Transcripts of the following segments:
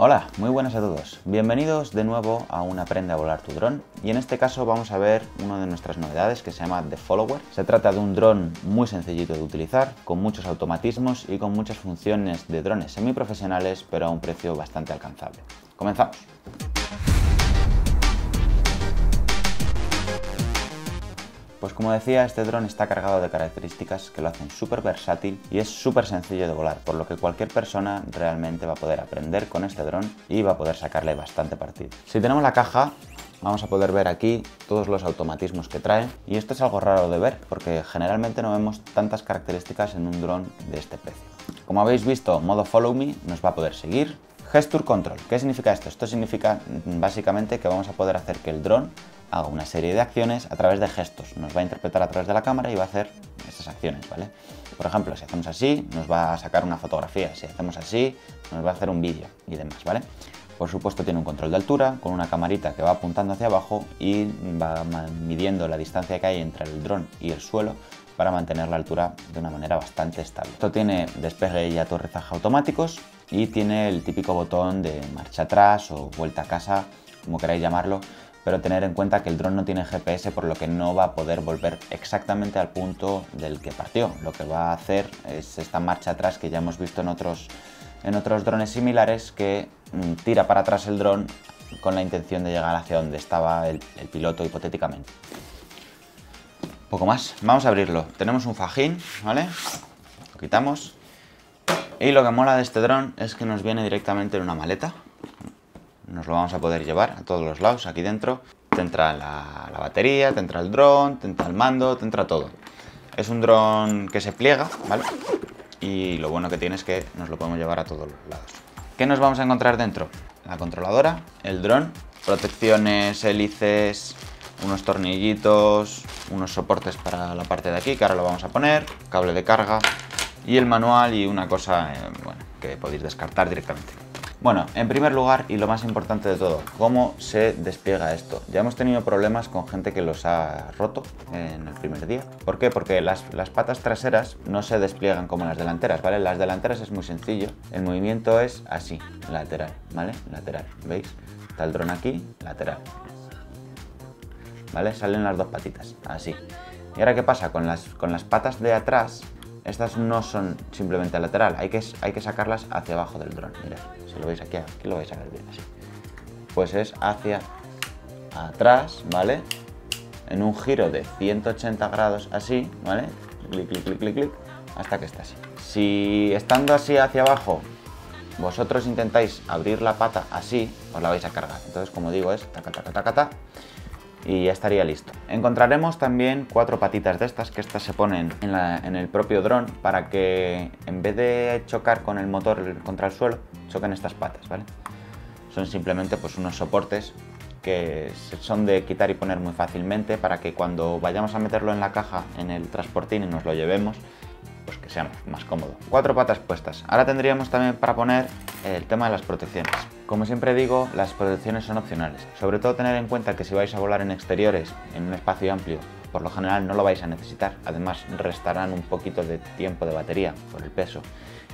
Hola, muy buenas a todos. Bienvenidos de nuevo a un Aprende a volar tu dron y en este caso vamos a ver una de nuestras novedades que se llama The Follower. Se trata de un dron muy sencillito de utilizar, con muchos automatismos y con muchas funciones de drones semiprofesionales pero a un precio bastante alcanzable. Comenzamos. Pues como decía, este dron está cargado de características que lo hacen súper versátil y es súper sencillo de volar, por lo que cualquier persona realmente va a poder aprender con este dron y va a poder sacarle bastante partido. Si tenemos la caja, vamos a poder ver aquí todos los automatismos que trae y esto es algo raro de ver porque generalmente no vemos tantas características en un dron de este precio. Como habéis visto, modo Follow Me nos va a poder seguir. Gesture Control, ¿qué significa esto? Esto significa mm, básicamente que vamos a poder hacer que el dron haga una serie de acciones a través de gestos. Nos va a interpretar a través de la cámara y va a hacer esas acciones, ¿vale? Por ejemplo, si hacemos así, nos va a sacar una fotografía. Si hacemos así, nos va a hacer un vídeo y demás, ¿vale? Por supuesto tiene un control de altura con una camarita que va apuntando hacia abajo y va midiendo la distancia que hay entre el dron y el suelo para mantener la altura de una manera bastante estable. Esto tiene despegue y aterrizaje automáticos y tiene el típico botón de marcha atrás o vuelta a casa, como queráis llamarlo, pero tener en cuenta que el dron no tiene GPS por lo que no va a poder volver exactamente al punto del que partió. Lo que va a hacer es esta marcha atrás que ya hemos visto en otros, en otros drones similares que mm, tira para atrás el dron con la intención de llegar hacia donde estaba el, el piloto hipotéticamente. Poco más, vamos a abrirlo. Tenemos un fajín, ¿vale? Lo quitamos. Y lo que mola de este dron es que nos viene directamente en una maleta, nos lo vamos a poder llevar a todos los lados aquí dentro. Te entra la, batería, te entra el dron, te entra el mando, te entra todo. Es un dron que se pliega, ¿vale? Y lo bueno que tiene es que nos lo podemos llevar a todos los lados. ¿Qué nos vamos a encontrar dentro? La controladora, el dron, protecciones, hélices, unos tornillitos, unos soportes para la parte de aquí, que ahora lo vamos a poner, cable de carga y el manual y una cosa eh, que podéis descartar directamente. Bueno, en primer lugar y lo más importante de todo, ¿cómo se despliega esto? Ya hemos tenido problemas con gente que los ha roto en el primer día. ¿Por qué? Porque las, patas traseras no se despliegan como las delanteras, ¿vale? Las delanteras es muy sencillo. El movimiento es así, lateral, ¿vale? Lateral, ¿veis? Está el dron aquí, lateral. ¿Vale? Salen las dos patitas, así. ¿Y ahora qué pasa? Con las, con las patas de atrás estas no son simplemente lateral, hay que, hay que sacarlas hacia abajo del dron. Mirad, si lo veis aquí, aquí lo vais a ver bien así. Pues es hacia atrás, ¿vale? En un giro de 180 grados así, ¿vale? Clic, clic, clic, clic, clic, hasta que está así. Si estando así hacia abajo, vosotros intentáis abrir la pata así, os la vais a cargar. Entonces, como digo, es taca, taca, taca, taca, y ya estaría listo. Encontraremos también cuatro patitas de estas, que estas se ponen en, el propio dron para que en vez de chocar con el motor contra el suelo, choquen estas patas, ¿vale? Son simplemente pues unos soportes que son de quitar y poner muy fácilmente para que cuando vayamos a meterlo en la caja en el transportín y nos lo llevemos, que sea más cómodo. Cuatro patas puestas. Ahora tendríamos también para poner el tema de las protecciones. Como siempre digo, las protecciones son opcionales. Sobre todo tener en cuenta que si vais a volar en exteriores, en un espacio amplio, por lo general no lo vais a necesitar. Además, restarán un poquito de tiempo de batería por el peso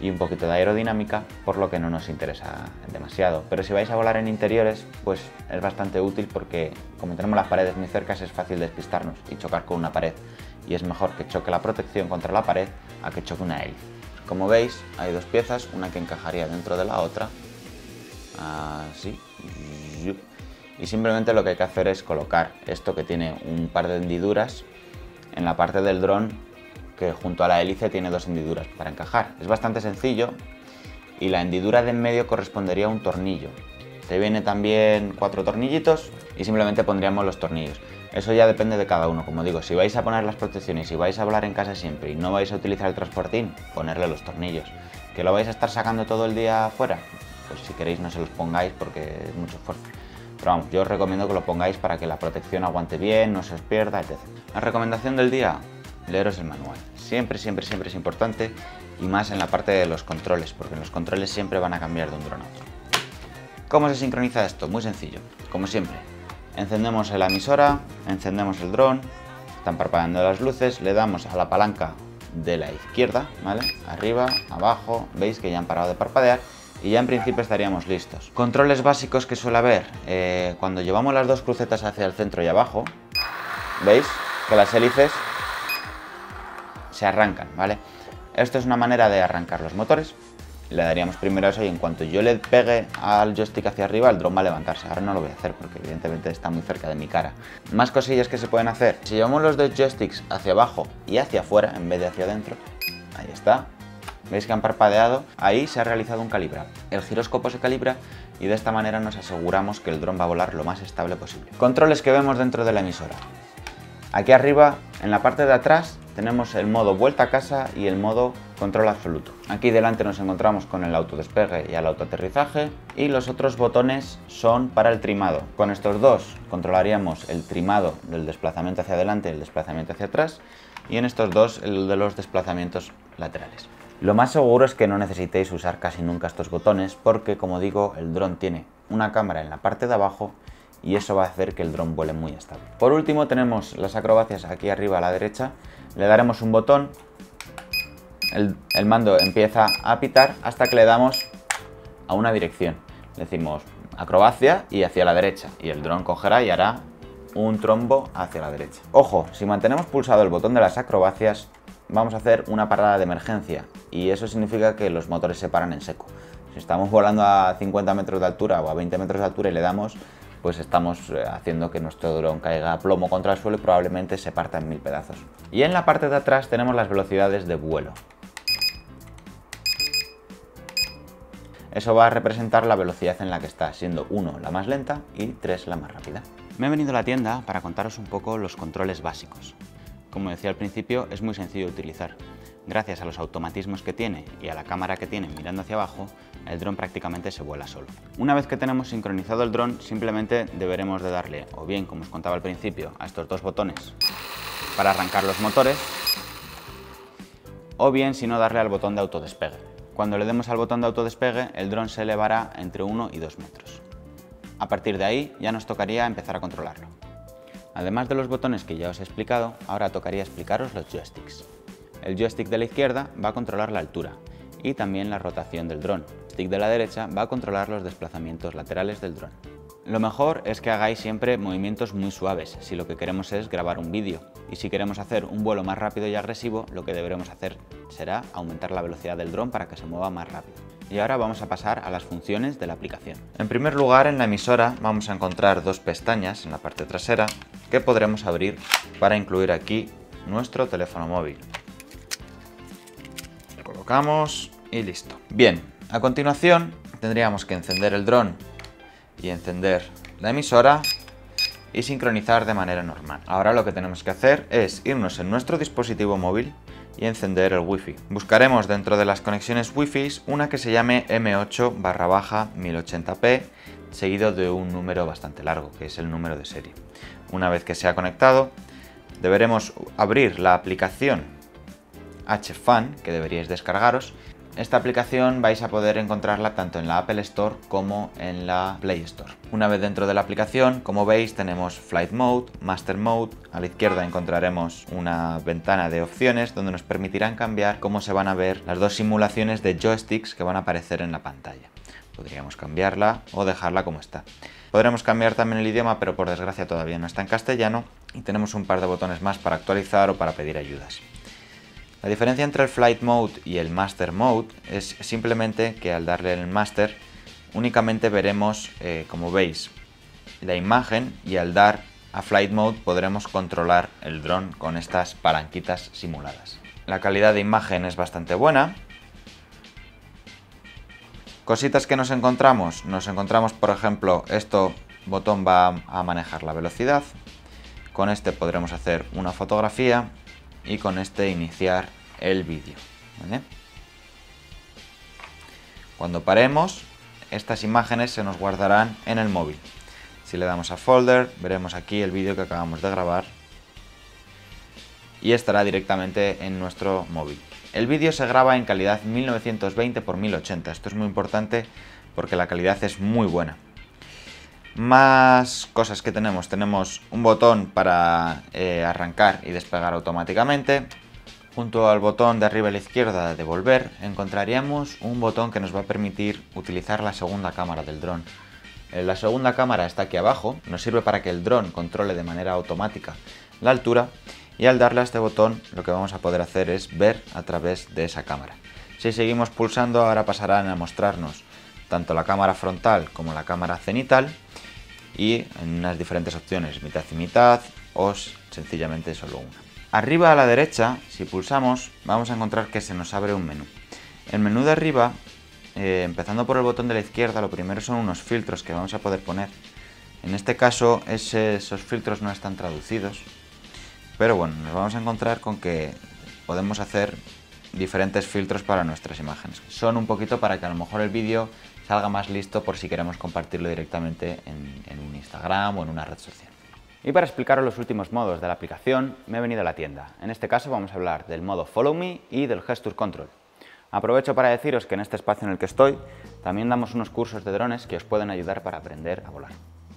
y un poquito de aerodinámica, por lo que no nos interesa demasiado. Pero si vais a volar en interiores, pues es bastante útil porque como tenemos las paredes muy cercas es fácil despistarnos y chocar con una pared. Y es mejor que choque la protección contra la pared a que choque una hélice. Como veis, hay dos piezas, una que encajaría dentro de la otra, así, y simplemente lo que hay que hacer es colocar esto que tiene un par de hendiduras en la parte del dron que junto a la hélice tiene dos hendiduras para encajar. Es bastante sencillo y la hendidura de en medio correspondería a un tornillo. Te viene también cuatro tornillitos y simplemente pondríamos los tornillos. Eso ya depende de cada uno, como digo, si vais a poner las protecciones, si vais a hablar en casa siempre y no vais a utilizar el transportín, ponerle los tornillos. ¿Que lo vais a estar sacando todo el día afuera? Pues si queréis no se los pongáis porque es mucho esfuerzo. Pero vamos, yo os recomiendo que lo pongáis para que la protección aguante bien, no se os pierda, etc. La recomendación del día, leeros el manual. Siempre, siempre, siempre es importante y más en la parte de los controles, porque los controles siempre van a cambiar de un dron a otro. ¿Cómo se sincroniza esto? Muy sencillo, como siempre. Encendemos la emisora, encendemos el dron, están parpadeando las luces, le damos a la palanca de la izquierda, ¿vale? Arriba, abajo, veis que ya han parado de parpadear y ya en principio estaríamos listos. Controles básicos que suele haber, eh, cuando llevamos las dos crucetas hacia el centro y abajo, ¿veis? Que las hélices se arrancan, ¿vale? Esto es una manera de arrancar los motores. Le daríamos primero eso y en cuanto yo le pegue al joystick hacia arriba, el dron va a levantarse. Ahora no lo voy a hacer porque evidentemente está muy cerca de mi cara. Más cosillas que se pueden hacer. Si llevamos los dos joysticks hacia abajo y hacia afuera en vez de hacia adentro, ahí está. ¿Veis que han parpadeado? Ahí se ha realizado un calibrado. El giroscopo se calibra y de esta manera nos aseguramos que el dron va a volar lo más estable posible. Controles que vemos dentro de la emisora. Aquí arriba, en la parte de atrás, tenemos el modo vuelta a casa y el modo control absoluto. Aquí delante nos encontramos con el autodespegue y el autoaterrizaje y los otros botones son para el trimado. Con estos dos controlaríamos el trimado del desplazamiento hacia adelante y el desplazamiento hacia atrás y en estos dos el de los desplazamientos laterales. Lo más seguro es que no necesitéis usar casi nunca estos botones porque como digo el dron tiene una cámara en la parte de abajo y eso va a hacer que el dron vuele muy estable. Por último tenemos las acrobacias aquí arriba a la derecha, le daremos un botón, el, mando empieza a pitar hasta que le damos a una dirección. Decimos acrobacia y hacia la derecha y el dron cogerá y hará un trombo hacia la derecha. Ojo, si mantenemos pulsado el botón de las acrobacias vamos a hacer una parada de emergencia y eso significa que los motores se paran en seco. Si estamos volando a 50 metros de altura o a 20 metros de altura y le damos, pues estamos eh, haciendo que nuestro dron caiga a plomo contra el suelo y probablemente se parta en mil pedazos. Y en la parte de atrás tenemos las velocidades de vuelo. Eso va a representar la velocidad en la que está, siendo 1 la más lenta y 3 la más rápida. Me he venido a la tienda para contaros un poco los controles básicos. Como decía al principio, es muy sencillo de utilizar. Gracias a los automatismos que tiene y a la cámara que tiene mirando hacia abajo, el dron prácticamente se vuela solo. Una vez que tenemos sincronizado el dron, simplemente deberemos de darle, o bien, como os contaba al principio, a estos dos botones para arrancar los motores, o bien, si no, darle al botón de autodespegue. Cuando le demos al botón de autodespegue, el dron se elevará entre 1 y 2 metros. A partir de ahí, ya nos tocaría empezar a controlarlo. Además de los botones que ya os he explicado, ahora tocaría explicaros los joysticks. El joystick de la izquierda va a controlar la altura y también la rotación del dron. El stick de la derecha va a controlar los desplazamientos laterales del dron. Lo mejor es que hagáis siempre movimientos muy suaves si lo que queremos es grabar un vídeo. Y si queremos hacer un vuelo más rápido y agresivo, lo que deberemos hacer será aumentar la velocidad del dron para que se mueva más rápido. Y ahora vamos a pasar a las funciones de la aplicación. En primer lugar, en la emisora vamos a encontrar dos pestañas en la parte trasera que podremos abrir para incluir aquí nuestro teléfono móvil. Lo colocamos y listo. Bien, a continuación tendríamos que encender el dron y encender la emisora y sincronizar de manera normal. Ahora lo que tenemos que hacer es irnos en nuestro dispositivo móvil y encender el wifi. Buscaremos dentro de las conexiones wifi una que se llame M8 barra baja 1080p seguido de un número bastante largo que es el número de serie. Una vez que se ha conectado deberemos abrir la aplicación HFan que deberíais descargaros esta aplicación vais a poder encontrarla tanto en la Apple Store como en la Play Store. Una vez dentro de la aplicación, como veis, tenemos Flight Mode, Master Mode. A la izquierda encontraremos una ventana de opciones donde nos permitirán cambiar cómo se van a ver las dos simulaciones de joysticks que van a aparecer en la pantalla. Podríamos cambiarla o dejarla como está. Podremos cambiar también el idioma, pero por desgracia todavía no está en castellano. Y tenemos un par de botones más para actualizar o para pedir ayudas. La diferencia entre el Flight Mode y el Master Mode es simplemente que al darle el Master únicamente veremos, eh, como veis, la imagen y al dar a Flight Mode podremos controlar el dron con estas palanquitas simuladas. La calidad de imagen es bastante buena. Cositas que nos encontramos. Nos encontramos, por ejemplo, esto botón va a manejar la velocidad. Con este podremos hacer una fotografía y con este iniciar el vídeo. Cuando paremos, estas imágenes se nos guardarán en el móvil. Si le damos a folder, veremos aquí el vídeo que acabamos de grabar y estará directamente en nuestro móvil. El vídeo se graba en calidad 1920 x 1080, esto es muy importante porque la calidad es muy buena. Más cosas que tenemos, tenemos un botón para eh, arrancar y despegar automáticamente, Junto al botón de arriba a la izquierda de volver encontraríamos un botón que nos va a permitir utilizar la segunda cámara del dron. Eh, la segunda cámara está aquí abajo, nos sirve para que el dron controle de manera automática la altura. Y al darle a este botón lo que vamos a poder hacer es ver a través de esa cámara. Si seguimos pulsando ahora pasarán a mostrarnos tanto la cámara frontal como la cámara cenital y en unas diferentes opciones, mitad y mitad o sencillamente solo una. Arriba a la derecha, si pulsamos, vamos a encontrar que se nos abre un menú. El menú de arriba, eh, empezando por el botón de la izquierda, lo primero son unos filtros que vamos a poder poner. En este caso, esos filtros no están traducidos, pero bueno, nos vamos a encontrar con que podemos hacer diferentes filtros para nuestras imágenes. Son un poquito para que a lo mejor el vídeo salga más listo por si queremos compartirlo directamente en un Instagram o en una red social. Y para explicaros los últimos modos de la aplicación, me he venido a la tienda. En este caso vamos a hablar del modo Follow Me y del Gesture Control. Aprovecho para deciros que en este espacio en el que estoy también damos unos cursos de drones que os pueden ayudar para aprender a volar.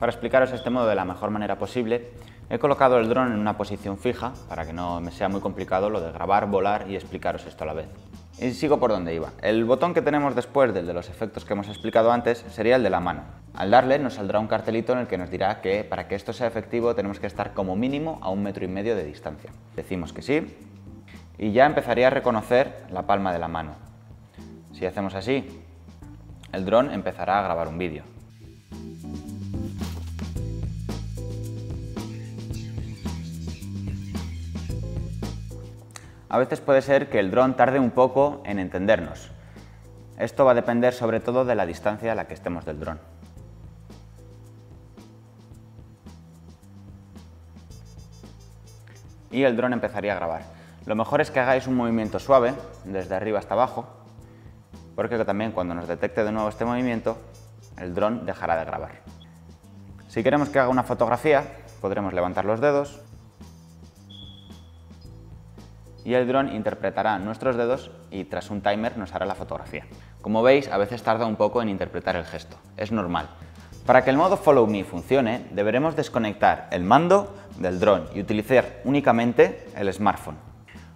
Para explicaros este modo de la mejor manera posible, he colocado el dron en una posición fija para que no me sea muy complicado lo de grabar, volar y explicaros esto a la vez. Y sigo por donde iba. El botón que tenemos después del de los efectos que hemos explicado antes sería el de la mano. Al darle nos saldrá un cartelito en el que nos dirá que para que esto sea efectivo tenemos que estar como mínimo a un metro y medio de distancia. Decimos que sí y ya empezaría a reconocer la palma de la mano. Si hacemos así, el dron empezará a grabar un vídeo. A veces puede ser que el dron tarde un poco en entendernos. Esto va a depender sobre todo de la distancia a la que estemos del dron. Y el dron empezaría a grabar. Lo mejor es que hagáis un movimiento suave, desde arriba hasta abajo, porque también cuando nos detecte de nuevo este movimiento, el dron dejará de grabar. Si queremos que haga una fotografía, podremos levantar los dedos y el dron interpretará nuestros dedos y tras un timer nos hará la fotografía. Como veis, a veces tarda un poco en interpretar el gesto, es normal. Para que el modo Follow Me funcione, deberemos desconectar el mando del dron y utilizar únicamente el smartphone.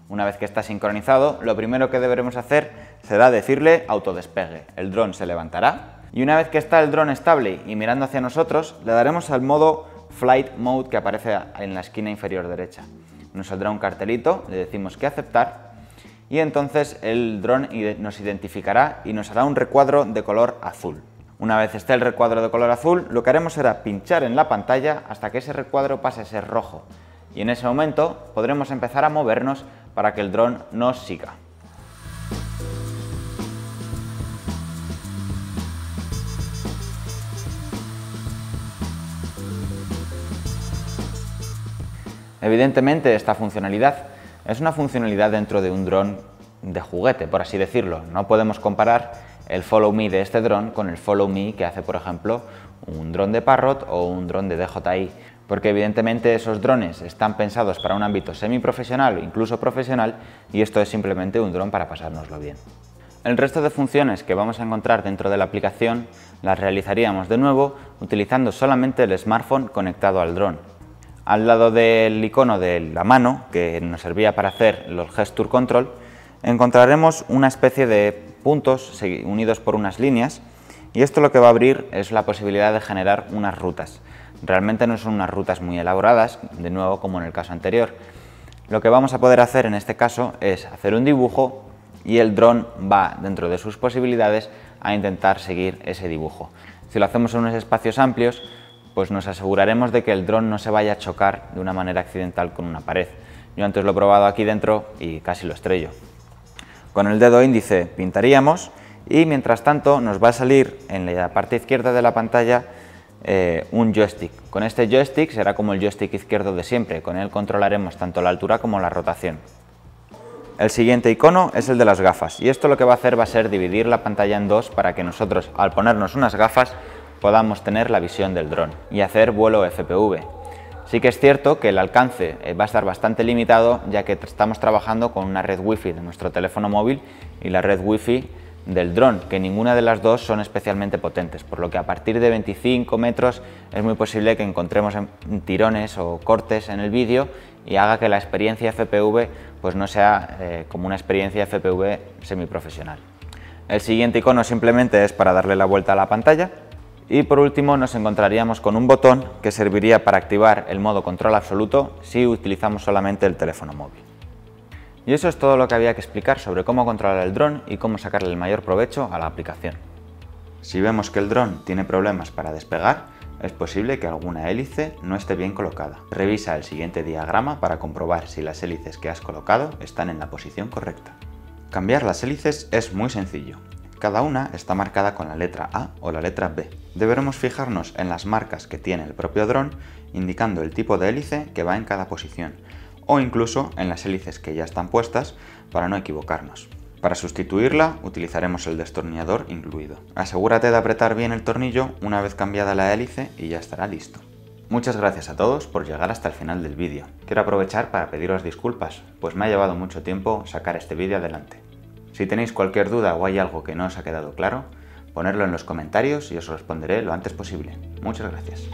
Una vez que está sincronizado, lo primero que deberemos hacer será decirle autodespegue. El dron se levantará y una vez que está el dron estable y mirando hacia nosotros, le daremos al modo Flight Mode que aparece en la esquina inferior derecha nos saldrá un cartelito, le decimos que aceptar y entonces el dron nos identificará y nos hará un recuadro de color azul. Una vez esté el recuadro de color azul, lo que haremos será pinchar en la pantalla hasta que ese recuadro pase a ser rojo y en ese momento podremos empezar a movernos para que el dron nos siga. Evidentemente esta funcionalidad es una funcionalidad dentro de un dron de juguete, por así decirlo. No podemos comparar el Follow Me de este dron con el Follow Me que hace, por ejemplo, un dron de Parrot o un dron de DJI, porque evidentemente esos drones están pensados para un ámbito semiprofesional o incluso profesional y esto es simplemente un dron para pasárnoslo bien. El resto de funciones que vamos a encontrar dentro de la aplicación las realizaríamos de nuevo utilizando solamente el smartphone conectado al dron, al lado del icono de la mano, que nos servía para hacer los gesture control, encontraremos una especie de puntos unidos por unas líneas y esto lo que va a abrir es la posibilidad de generar unas rutas. Realmente no son unas rutas muy elaboradas, de nuevo como en el caso anterior. Lo que vamos a poder hacer en este caso es hacer un dibujo y el dron va, dentro de sus posibilidades, a intentar seguir ese dibujo. Si lo hacemos en unos espacios amplios, pues nos aseguraremos de que el dron no se vaya a chocar de una manera accidental con una pared. Yo antes lo he probado aquí dentro y casi lo estrello. Con el dedo índice pintaríamos y mientras tanto nos va a salir en la parte izquierda de la pantalla eh, un joystick. Con este joystick será como el joystick izquierdo de siempre, con él controlaremos tanto la altura como la rotación. El siguiente icono es el de las gafas y esto lo que va a hacer va a ser dividir la pantalla en dos para que nosotros al ponernos unas gafas podamos tener la visión del dron y hacer vuelo FPV. Sí que es cierto que el alcance eh, va a estar bastante limitado ya que estamos trabajando con una red wifi de nuestro teléfono móvil y la red wifi del dron, que ninguna de las dos son especialmente potentes, por lo que a partir de 25 metros es muy posible que encontremos tirones o cortes en el vídeo y haga que la experiencia FPV pues no sea eh, como una experiencia FPV semiprofesional. El siguiente icono simplemente es para darle la vuelta a la pantalla y por último nos encontraríamos con un botón que serviría para activar el modo control absoluto si utilizamos solamente el teléfono móvil. Y eso es todo lo que había que explicar sobre cómo controlar el dron y cómo sacarle el mayor provecho a la aplicación. Si vemos que el dron tiene problemas para despegar, es posible que alguna hélice no esté bien colocada. Revisa el siguiente diagrama para comprobar si las hélices que has colocado están en la posición correcta. Cambiar las hélices es muy sencillo. Cada una está marcada con la letra A o la letra B. Deberemos fijarnos en las marcas que tiene el propio dron, indicando el tipo de hélice que va en cada posición, o incluso en las hélices que ya están puestas para no equivocarnos. Para sustituirla utilizaremos el destornillador incluido. Asegúrate de apretar bien el tornillo una vez cambiada la hélice y ya estará listo. Muchas gracias a todos por llegar hasta el final del vídeo. Quiero aprovechar para pediros disculpas, pues me ha llevado mucho tiempo sacar este vídeo adelante. Si tenéis cualquier duda o hay algo que no os ha quedado claro, ponedlo en los comentarios y os responderé lo antes posible. Muchas gracias.